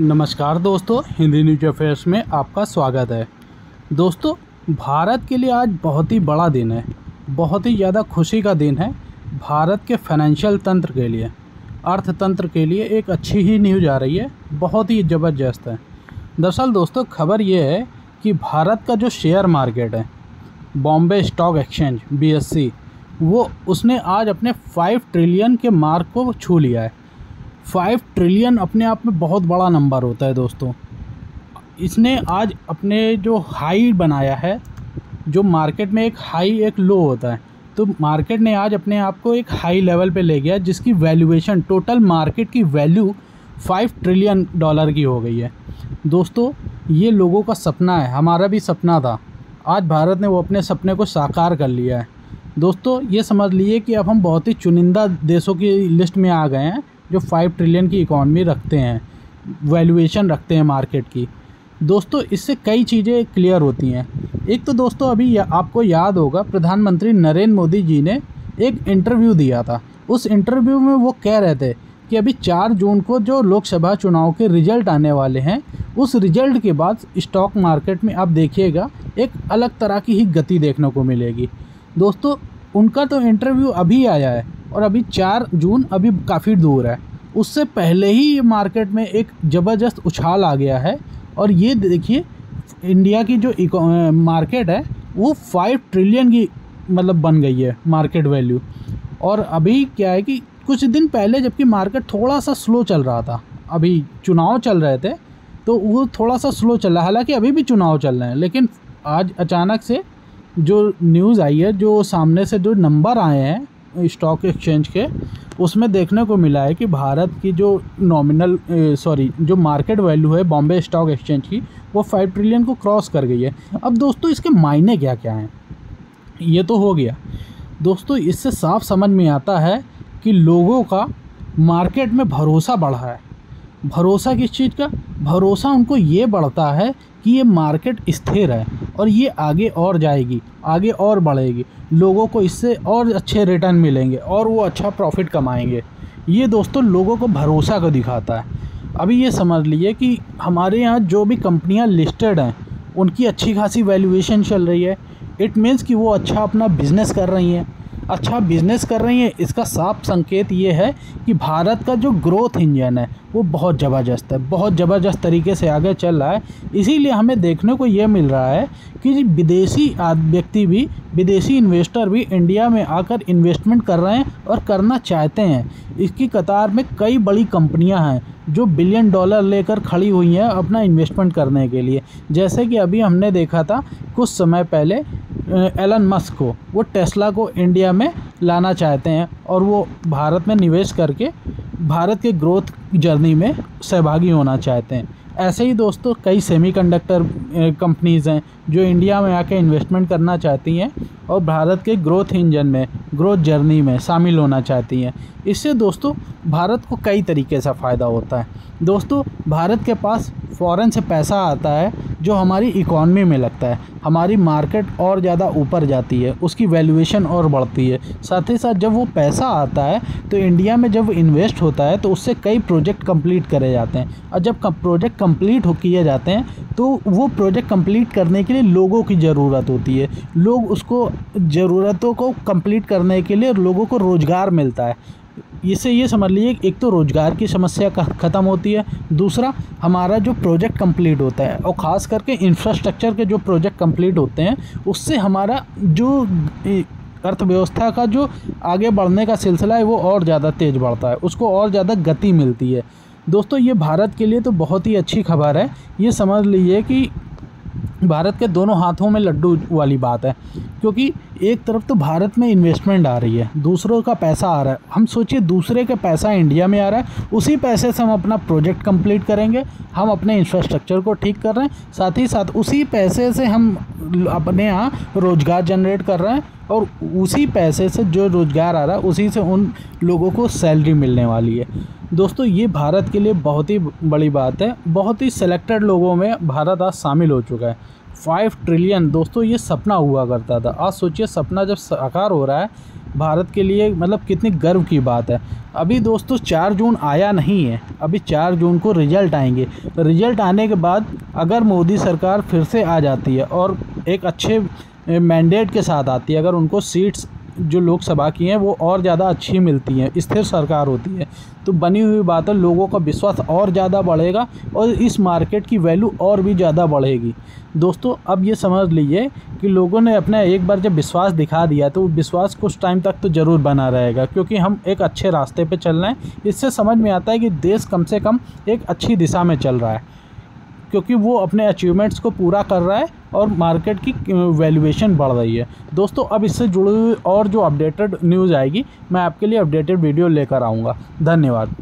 नमस्कार दोस्तों, Hindi news affairs में आपका स्वागत है। दोस्तों, भारत के लिए आज बहुत ही बड़ा दिन है। बहुत ही ज़्यादा खुशी का दिन है भारत के फाइनेंशियल तंत्र के लिए। अर्थतंत्र के लिए एक अच्छी ही न्यूज़ आ रही है, बहुत ही ज़बरदस्त है। दरअसल दोस्तों, खबर ये है कि भारत का जो शेयर मार्केट है बॉम्बे स्टॉक एक्सचेंज बी वो उसने आज अपने फाइव ट्रिलियन के मार्क को छू लिया है। फाइव ट्रिलियन अपने आप में बहुत बड़ा नंबर होता है दोस्तों। इसने आज अपने जो हाई बनाया है, जो मार्केट में एक हाई एक लो होता है तो मार्केट ने आज अपने आप को एक हाई लेवल पे ले गया, जिसकी वैल्यूएशन टोटल मार्केट की वैल्यू फाइव ट्रिलियन डॉलर की हो गई है। दोस्तों, ये लोगों का सपना है, हमारा भी सपना था। आज भारत ने वो अपने सपने को साकार कर लिया है। दोस्तों, ये समझ लिए कि अब हम बहुत ही चुनिंदा देशों की लिस्ट में आ गए हैं। जो फाइव ट्रिलियन की इकॉनमी रखते हैं वैल्यूएशन रखते हैं मार्केट की। दोस्तों इससे कई चीज़ें क्लियर होती हैं। एक तो दोस्तों अभी या, आपको याद होगा प्रधानमंत्री नरेंद्र मोदी जी ने एक इंटरव्यू दिया था। उस इंटरव्यू में वो कह रहे थे कि अभी चार जून को जो लोकसभा चुनाव के रिज़ल्ट आने वाले हैं उस रिज़ल्ट के बाद स्टॉक मार्केट में आप देखिएगा एक अलग तरह की ही गति देखने को मिलेगी। दोस्तों उनका तो इंटरव्यू अभी आया है। और अभी चार जून अभी काफ़ी दूर है। उससे पहले ही ये मार्केट में एक ज़बरदस्त उछाल आ गया है और ये देखिए, इंडिया की जो मार्केट है, वो फाइव ट्रिलियन की मतलब बन गई है मार्केट वैल्यू। और अभी क्या है कि कुछ दिन पहले जबकि मार्केट थोड़ा सा स्लो चल रहा था, अभी चुनाव चल रहे थे तो वो थोड़ा सा स्लो चल रहा है। हालाँकि अभी भी चुनाव चल रहे हैं, लेकिन आज अचानक से जो न्यूज़ आई है, जो सामने से जो नंबर आए हैं स्टॉक एक्सचेंज के, उसमें देखने को मिला है कि भारत की जो नॉमिनल सॉरी जो मार्केट वैल्यू है बॉम्बे स्टॉक एक्सचेंज की, वो फाइव ट्रिलियन को क्रॉस कर गई है। अब दोस्तों, इसके मायने क्या क्या हैं? ये तो हो गया। दोस्तों, इससे साफ़ समझ में आता है कि लोगों का मार्केट में भरोसा बढ़ा है। भरोसा किस चीज़ का? भरोसा उनको ये बढ़ता है कि ये मार्केट स्थिर है और ये आगे और जाएगी, आगे और बढ़ेगी। लोगों को इससे और अच्छे रिटर्न मिलेंगे और वो अच्छा प्रॉफिट कमाएँगे। ये दोस्तों लोगों को भरोसा को दिखाता है। अभी ये समझ लीजिए कि हमारे यहाँ जो भी कंपनियाँ लिस्टेड हैं, उनकी अच्छी खासी वैल्यूएशन चल रही है। इट मीन्स कि वो अच्छा अपना बिज़नेस कर रही हैं। अच्छा बिज़नेस कर रही हैं, इसका साफ़ संकेत ये है कि भारत का जो ग्रोथ इंजन है, वो बहुत ज़बरदस्त है, बहुत ज़बरदस्त तरीके से आगे चल रहा है। इसीलिए हमें देखने को ये मिल रहा है कि विदेशी व्यक्ति भी, विदेशी इन्वेस्टर भी इंडिया में आकर इन्वेस्टमेंट कर रहे हैं और करना चाहते हैं। इसकी कतार में कई बड़ी कंपनियाँ हैं जो बिलियन डॉलर लेकर खड़ी हुई हैं अपना इन्वेस्टमेंट करने के लिए। जैसे कि अभी हमने देखा था, कुछ समय पहले एलन मस्क को, वो टेस्ला को इंडिया में लाना चाहते हैं और वो भारत में निवेश करके भारत के ग्रोथ जर्नी में सहभागी होना चाहते हैं। ऐसे ही दोस्तों, कई सेमीकंडक्टर कंपनीज़ हैं जो इंडिया में आके इन्वेस्टमेंट करना चाहती हैं और भारत के ग्रोथ इंजन में ग्रोथ जर्नी में शामिल होना चाहती हैं। इससे दोस्तों, भारत को कई तरीके से फ़ायदा होता है। दोस्तों, भारत के पास फ़ॉरेन से पैसा आता है जो हमारी इकॉनमी में लगता है। हमारी मार्केट और ज़्यादा ऊपर जाती है, उसकी वैल्यूएशन और बढ़ती है। साथ ही साथ जब वो पैसा आता है तो इंडिया में जब इन्वेस्ट होता है तो उससे कई प्रोजेक्ट कंप्लीट करे जाते हैं। और जब प्रोजेक्ट कंप्लीट हो किए जाते हैं तो वो प्रोजेक्ट कंप्लीट करने के लिए लोगों की ज़रूरत होती है। लोग उसको ज़रूरतों को कंप्लीट करने के लिए लोगों को रोज़गार मिलता है। इससे ये समझ लीजिए एक तो रोज़गार की समस्या ख़त्म होती है। दूसरा, हमारा जो प्रोजेक्ट कंप्लीट होता है और ख़ास करके इंफ्रास्ट्रक्चर के जो प्रोजेक्ट कंप्लीट होते हैं, उससे हमारा जो अर्थव्यवस्था का जो आगे बढ़ने का सिलसिला है, वो और ज़्यादा तेज़ बढ़ता है। उसको और ज़्यादा गति मिलती है। दोस्तों, ये भारत के लिए तो बहुत ही अच्छी खबर है। ये समझ लीजिए कि भारत के दोनों हाथों में लड्डू वाली बात है, क्योंकि एक तरफ़ तो भारत में इन्वेस्टमेंट आ रही है, दूसरों का पैसा आ रहा है। हम सोचिए, दूसरे का पैसा इंडिया में आ रहा है, उसी पैसे से हम अपना प्रोजेक्ट कंप्लीट करेंगे, हम अपने इंफ्रास्ट्रक्चर को ठीक कर रहे हैं, साथ ही साथ उसी पैसे से हम अपने यहाँ रोज़गार जनरेट कर रहे हैं, और उसी पैसे से जो रोज़गार आ रहा है, उसी से उन लोगों को सैलरी मिलने वाली है। दोस्तों, ये भारत के लिए बहुत ही बड़ी बात है। बहुत ही सिलेक्टेड लोगों में भारत आज शामिल हो चुका है। फाइव ट्रिलियन दोस्तों, ये सपना हुआ करता था। आज सोचिए, सपना जब साकार हो रहा है, भारत के लिए मतलब कितनी गर्व की बात है। अभी दोस्तों, चार जून आया नहीं है। अभी चार जून को रिज़ल्ट आएँगे। रिज़ल्ट आने के बाद अगर मोदी सरकार फिर से आ जाती है और एक अच्छे मैंडेट के साथ आती है, अगर उनको सीट्स जो लोकसभा की हैं, वो और ज़्यादा अच्छी मिलती हैं, स्थिर सरकार होती है। तो बनी हुई बात है, लोगों का विश्वास और ज़्यादा बढ़ेगा और इस मार्केट की वैल्यू और भी ज़्यादा बढ़ेगी। दोस्तों, अब ये समझ लीजिए कि लोगों ने अपना एक बार जब विश्वास दिखा दिया तो विश्वास कुछ टाइम तक तो ज़रूर बना रहेगा, क्योंकि हम एक अच्छे रास्ते पर चल रहे हैं। इससे समझ में आता है कि देश कम से कम एक अच्छी दिशा में चल रहा है। क्योंकि वो अपने अचीवमेंट्स को पूरा कर रहा है और मार्केट की वैल्यूएशन बढ़ रही है। दोस्तों, अब इससे जुड़ी हुई और जो अपडेटेड न्यूज़ आएगी, मैं आपके लिए अपडेटेड वीडियो लेकर आऊँगा। धन्यवाद।